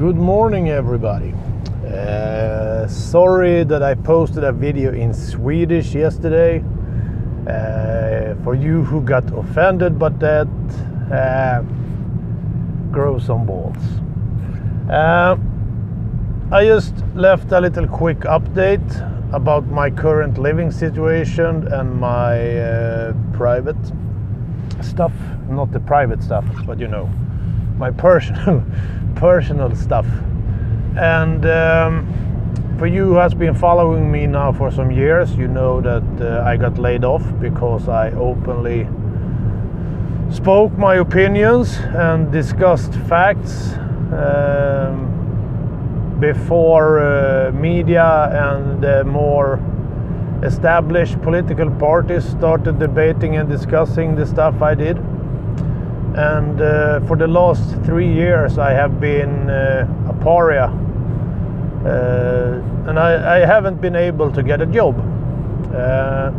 Good morning, everybody. Uh, sorry that I posted a video in Swedish yesterday. Uh, for you who got offended but that, uh, grow some balls. Uh, I just left a little quick update about my current living situation and my uh, private stuff. Not the private stuff, but you know, my personal personal stuff. And um, for you who has been following me now for some years, you know that uh, I got laid off because I openly spoke my opinions and discussed facts um, before uh, media and uh, more established political parties started debating and discussing the stuff I did and uh, for the last three years I have been uh, a pariah uh, and I, I, haven't been able to get a job. Uh,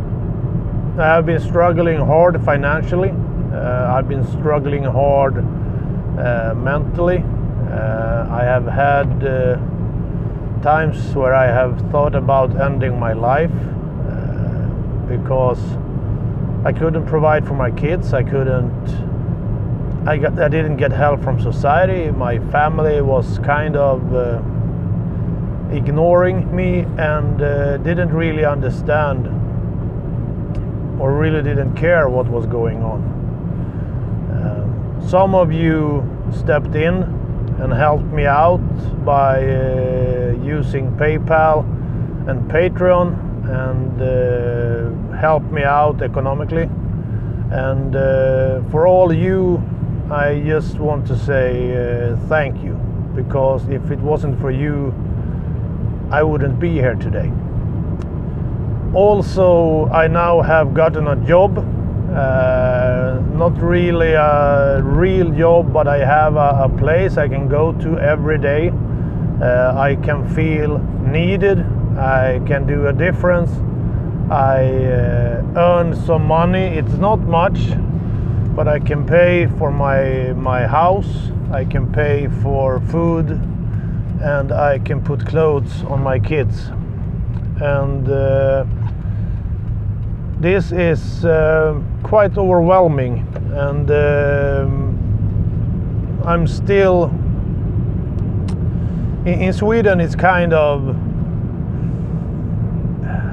I have been struggling hard financially. Uh, I've been struggling hard uh, mentally. I have had times where I have thought about ending my life because I couldn't provide for my kids. I couldn't I, got, I didn't get help from society. My family was kind of uh, ignoring me and uh, didn't really understand or really didn't care what was going on. Um, some of you stepped in and helped me out by uh, using PayPal and Patreon and uh, helped me out economically. And uh, for all you I just want to say uh, thank you because if it wasn't for you, I wouldn't be here today. Also, I now have gotten a job. Uh, not really a real job, but I have a, a place I can go to every day. Uh, I can feel needed. I can do a difference. I uh, earn some money. It's not much, but I can pay for my my house, I can pay for food, and I can put clothes on my kids. And uh, this is uh, quite overwhelming, and uh, I'm still in, in Sweden. It's kind of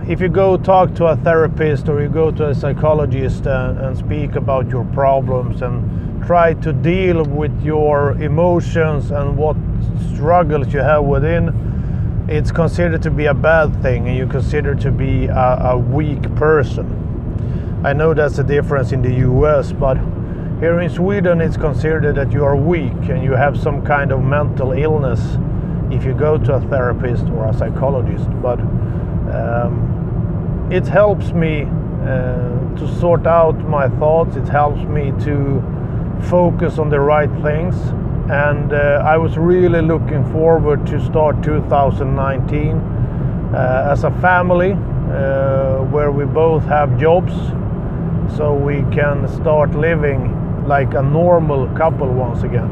if you go talk to a therapist or you go to a psychologist and, and, speak about your problems and try to deal with your emotions and what struggles you have within, it's considered to be a bad thing and you consider to be a, a weak person. I know that's a difference in the US, but here in Sweden it's considered that you are weak and you have some kind of mental illness if you go to a therapist or a psychologist. But um, it helps me uh, to sort out my thoughts. It helps me to focus on the right things. And uh, I was really looking forward to start 2019 uh, as a family uh, where we both have jobs so we can start living like a normal couple once again.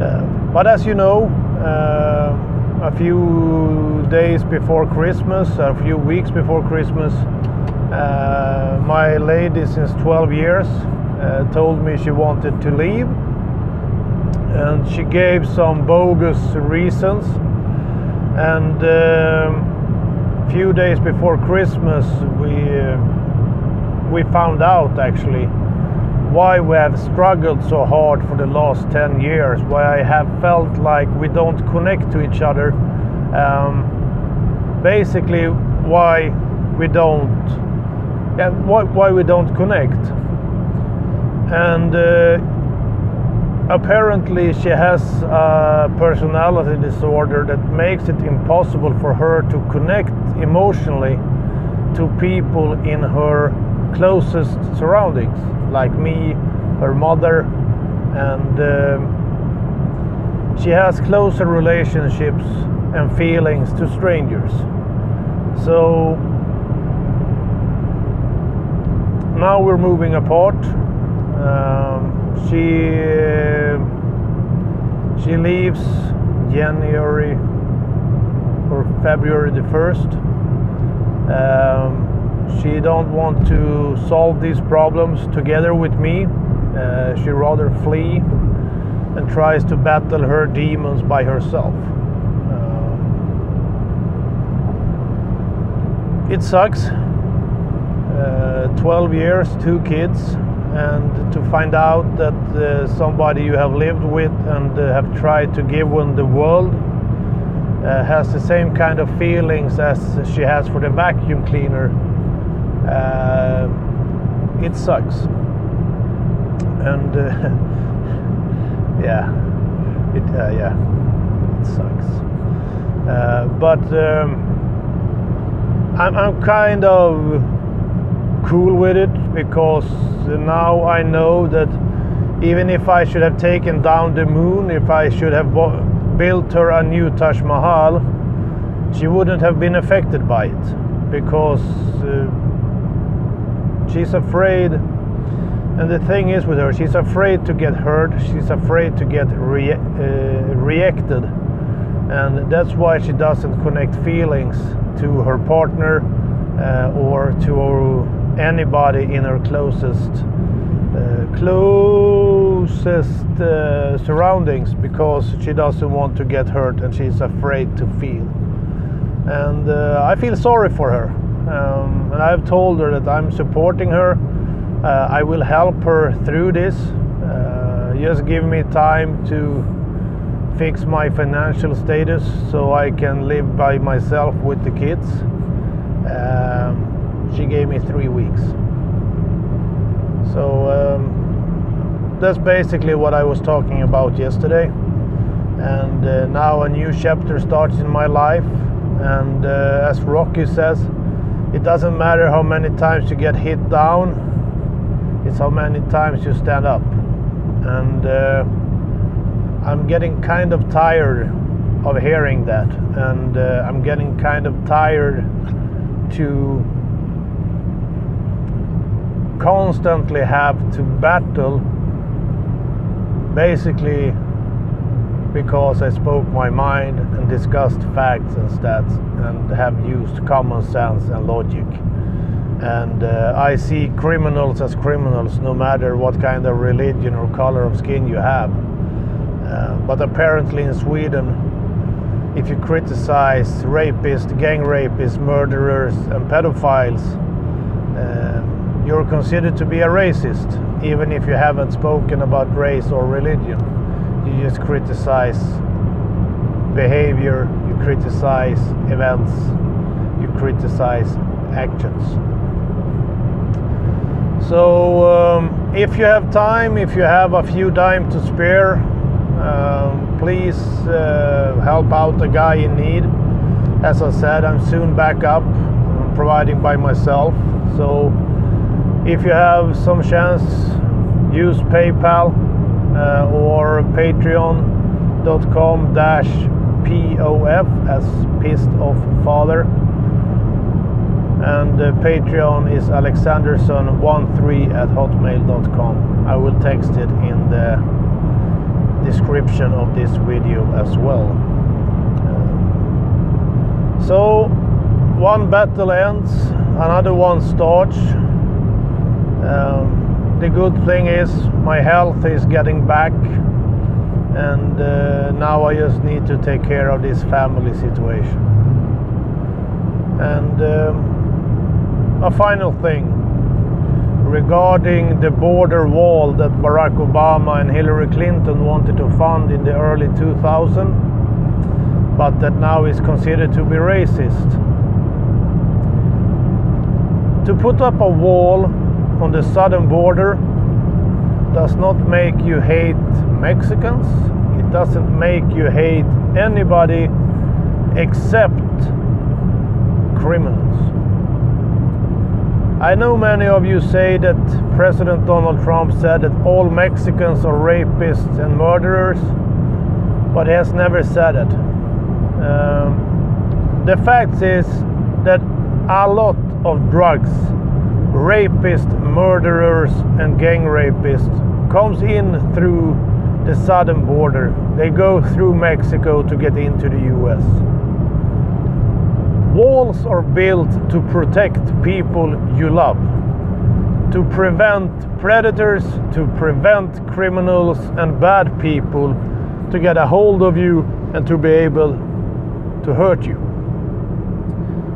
Uh, but as you know, uh, a few days before Christmas, a few weeks before Christmas, uh, my lady since 12 years uh, told me she wanted to leave. And she gave some bogus reasons. And a um, few days before Christmas we uh, we found out actually why we have struggled so hard for the last 10 years, why I have felt like we don't connect to each other. Um, basically, why we don't, yeah, why, why we don't connect. And uh, apparently, she has a personality disorder that makes it impossible for her to connect emotionally to people in her closest surroundings, like me, her mother, and um, she has closer relationships and feelings to strangers. So now we're moving apart. Um, she She leaves January or February the 1st. Um, she don't want to solve these problems together with me. Uh, she rather flee and tries to battle her demons by herself. Um, it sucks. Uh, 12 years, two kids, and to find out that uh, somebody you have lived with and uh, have tried to give one the world uh, has the same kind of feelings as she has for the vacuum cleaner. Uh, it sucks. And uh, yeah, it uh, yeah, it sucks. Uh, but um, I'm, I'm kind of cool with it because now I know that even if I should have taken down the moon, if I should have built her a new Taj Mahal, she wouldn't have been affected by it because uh, she's afraid. And the thing is with her, she's afraid to get hurt, she's afraid to get rea uh, reacted. And that's why she doesn't connect feelings to her partner uh, or to anybody in her closest uh, closest uh, surroundings because she doesn't want to get hurt and she's afraid to feel. And uh, I feel sorry for her. Um, and I've told her that I'm supporting her. Uh, I will help her through this. Uh, just give me time to fix my financial status so I can live by myself with the kids. Um, she gave me three weeks. So um, that's basically what I was talking about yesterday. And uh, now a new chapter starts in my life. And uh, as Rocky says, it doesn't matter how many times you get hit down, it's how many times you stand up. And uh, I'm getting kind of tired of hearing that. And uh, I'm getting kind of tired to constantly have to battle basically because I spoke my mind and discussed facts and stats and have used common sense and logic. And uh, I see criminals as criminals no matter what kind of religion or color of skin you have. Uh, but apparently in Sweden, if you criticize rapists, gang rapists, murderers, and pedophiles, uh, you're considered to be a racist, even if you haven't spoken about race or religion. You just criticize behavior, you criticize events, you criticize actions. So, um, if you have time, if you have a few dime to spare, um, please uh, help out a guy in need. As I said, I'm soon back up, I'm providing by myself. So, if you have some chance, use PayPal uh, or patreon.com dash POF as pissed off father. And uh, Patreon is alexandersson13 at hotmail.com. I will text it in the description of this video as well. Uh, so, one battle ends, another one starts. Um, the good thing is my health is getting back and uh, now I just need to take care of this family situation. And um, a final thing regarding the border wall that Barack Obama and Hillary Clinton wanted to fund in the early 2000s, but that now is considered to be racist. To put up a wall on the southern border does not make you hate Mexicans. It doesn't make you hate anybody except criminals. I know many of you say that President Donald Trump said that all Mexicans are rapists and murderers, but he has never said it. Um, the fact is that a lot of drugs rapists, murderers, and gang rapists comes in through the southern border. They go through Mexico to get into the US. Walls are built to protect people you love, to prevent predators, to prevent criminals and bad people to get a hold of you and to be able to hurt you.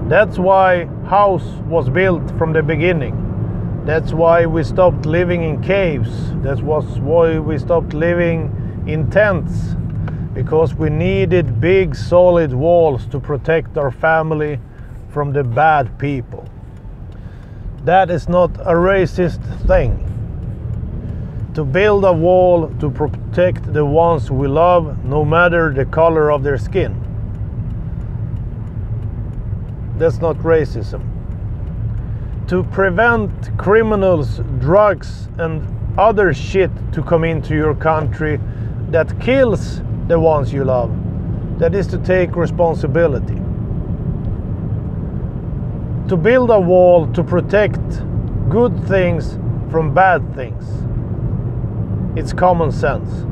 That's why house was built from the beginning. That's why we stopped living in caves. That was why we stopped living in tents because we needed big solid walls to protect our family from the bad people. That is not a racist thing. To build a wall to protect the ones we love, no matter the color of their skin. That's not racism. To prevent criminals, drugs, and other shit to come into your country that kills the ones you love. That is to take responsibility. To build a wall to protect good things from bad things. It's common sense.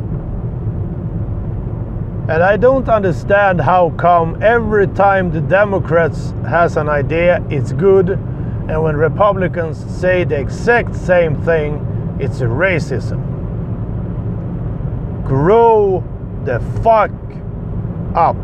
And I don't understand how come every time the Democrats has an idea, it's good, and when Republicans say the exact same thing, it's racism. Grow the fuck up.